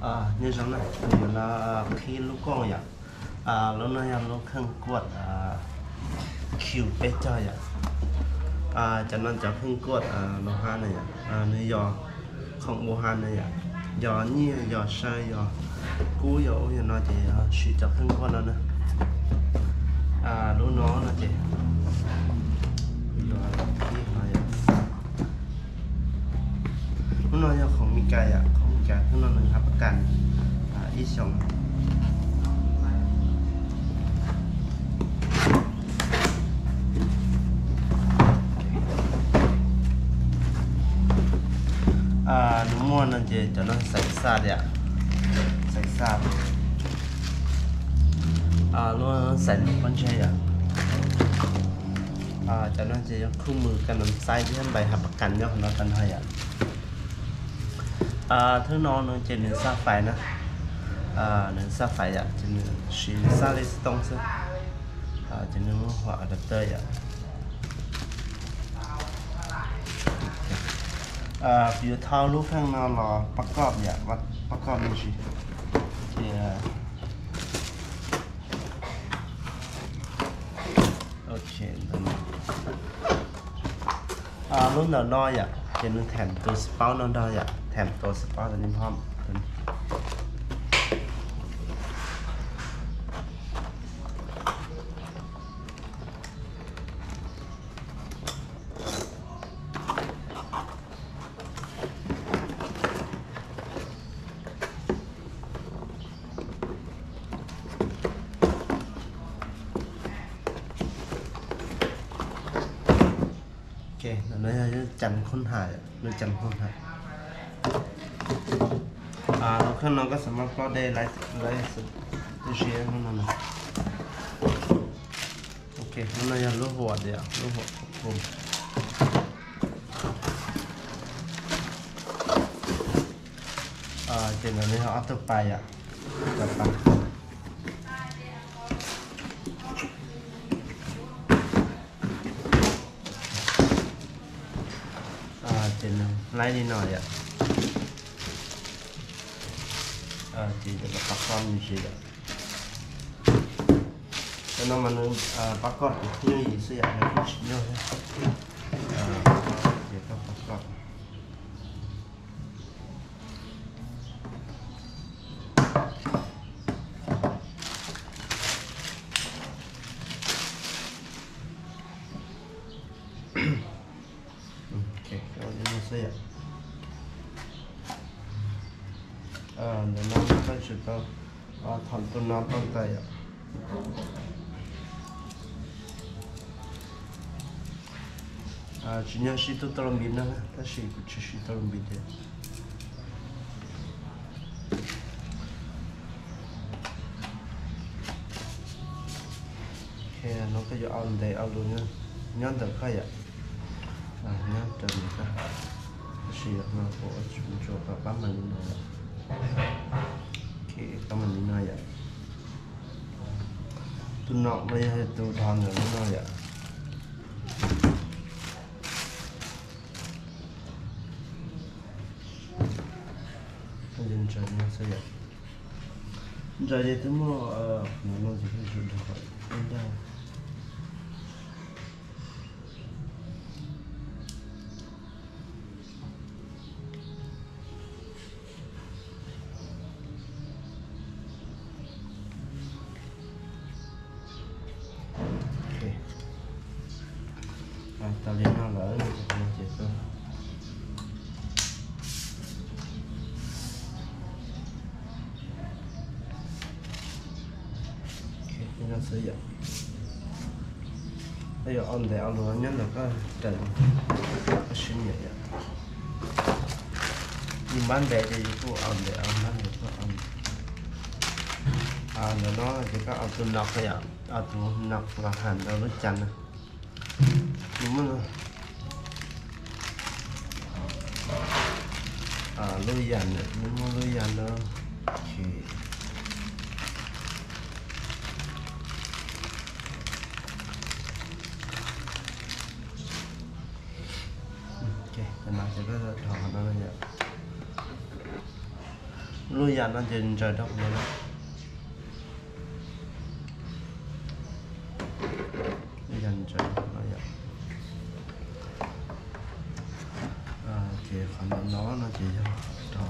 à, như thế này thì là khi lúc con vậy à lúc này lúc khăn quật à chịu bé cho vậy à cho nên cháu khăn quật à, à nó ha này à nơi giò không bố ha này vậy giò như giò sai giò cú giò thì nó chỉ à, suy cháu không quật nó nè. À lúc nó nó chỉ giò kia này lúc nó giờ không mi cay à ะของมีไก่ข้างนอกหนึ่งครับประกันอีสองอ่าหนูม่วนนั่นเจจะนั่งใส่ซาดอะใส่ซาดอ่าแล้วใส่ลูกปันเชยอะอ่าจะนั่นเจคู่มือกันน้ำไส้ที่ท่านใบหับประกันเนี่ยของเรากันให้อะ à thứ nó nó trên nền sa phải nè à nền sa phải ạ, trên nền xì sa lê tông sơ à trên nền họa đặt tơi ạ. À phía thao lúc khang nào là bắt cọp dạ, ạ bắt bắt cọp như gì thì à ok then à lúc nào no ạ, trên nền thèm tôi spao nó đo ạ. แถมตัวสปอร์ตอันนี้พร้อมตัวนี้โอเคเดี๋ยวเราจะจำค้นหายเราจำค้นหา ย à nó không nó có sản phẩm có đây lại lại tôi chia nó nó ok nó là lúa hoa đấy à lúa hoa cùng à trên này họ tập bài à tập bài. À trên này. Lấy đi nói ạ. à chỉ là bắt con như thế đấy cho nên mình à, bắt con như gì sẽ dạy là cũng chỉ nhau thôi à để các bắt à tao thằng tôi nó bằng tay ạ à chỉ nhớ sĩ tôi tao biết nữa ta sĩ cũng chỉ sĩ tao biết đấy ok nó cái giờ ăn đấy ăn luôn nhá nhớ được khai ạ à nhớ được nữa sĩ nó có chúng cho các bạn mình nữa Oke, kamu nina ya. Tu nak maya tu thang ya nina ya. Jadi cari saya. Jadi tu mau mana thì sudah. Dah. Ok. Tao lên nó lỡ rồi nó chỉ cơ. Nó sử dụng. Bây giờ ông để ông luôn nhấn là có trần có xin nhẹ nhẹ. Nhưng bán bé thì cũng ông để ông bán được có ông À, nó nó chỉ có ông tôi nọc thôi ạ. À, tôi nọc là hàn đâu nó chăn à đúng rồi. À lôi dàn này nếu lôi dàn đó thì ok, cái nào sẽ có thọ nó là vậy lôi nuôi nó trên trời đất nữa đó dần trời đất nó vậy à chị phần nó nó chỉ cho đó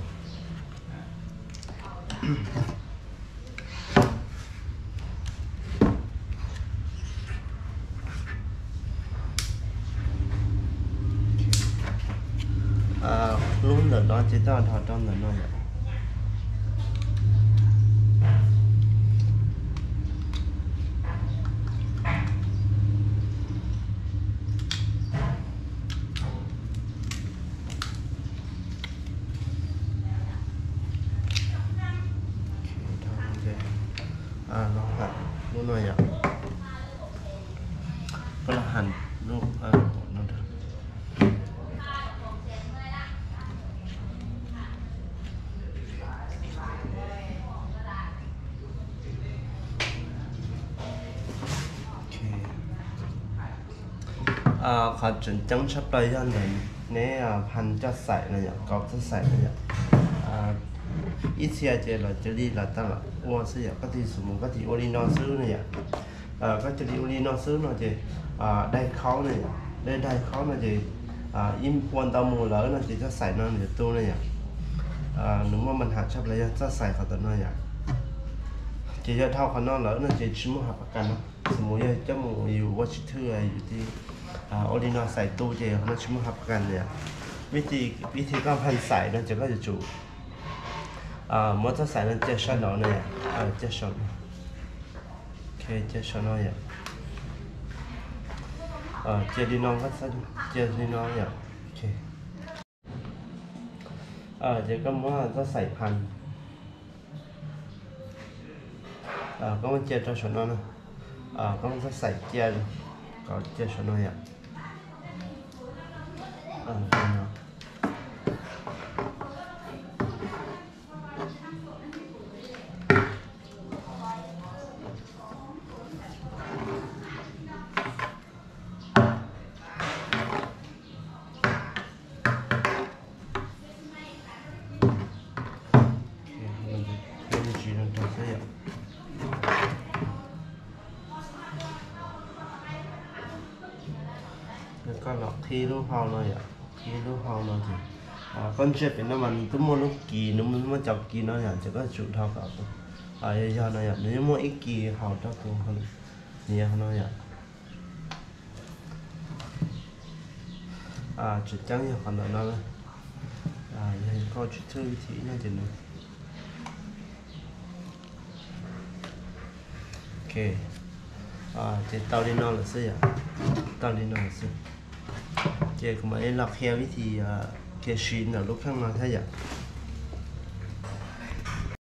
à luôn là đó chỉ tao thọ trong là nó vậy à nó hẳn lúc này ạ có là hẳn lúc à nó được à họ chuẩn chẳng sắp tới ra này nếu à,พันจะใส่นะเนี่ยกอบจะใส่นะเนี่ยอ่าอีเทียเจเราจะรีเราตั้งละอ้วนเสียก็ที่สมมติก็ที่โอลีนอซื้อเนี่ยเอ่อก็จะรีโอลีนอซื้อเนาะเจอ่าได้เขาเนี่ยได้ได้เขาเนาะเจอ่าอิ่มควรตามหมูแล้วเนาะเจจะใส่เนาะเดี๋ยวตู้เนี่ยอ่าหนูว่ามันหักชับเลยจะใส่เขาตัวเนาะเนี่ย chị โอลินอใส่ตู้เจมันชุ่มรับกันเนี่ยวิธีวิธีการพันสายนั่นจะก็จะจูมอเตอร์สายนั่นเจะชนน้อยเนี่ยเจะชนโอเคเจะชนน้อยเนี่ยเจดีน้องก็สั้นเจดีน้องเนี่ยโอเคเดี๋ยวก็ว่าจะใส่พันก็มันเจ้าชนน้อยนะก็มันจะใส่เจก็เจชนเอาเนี่ย cái ạ. Rồi con lọc thi lúc hao nó vậy thi lúc hao nó thì à, con chết nó mà cứ mua lúc kỳ nó muốn mà chọc kỳ nó nhận chỉ có chủ thao cả thôi. À giờ giờ nó nhận nếu mua ít kỳ hao cho tôi hơn. Nhiều nó nhận à chỉ trắng nhiều còn nó nữa à giờ có chút thư thì nó chỉ nữa ok. À thì tao đi nó là gì à tao đi nó là gì chị cũng lọc theo thì ờ, cái xin là lúc khác nó thế vậy?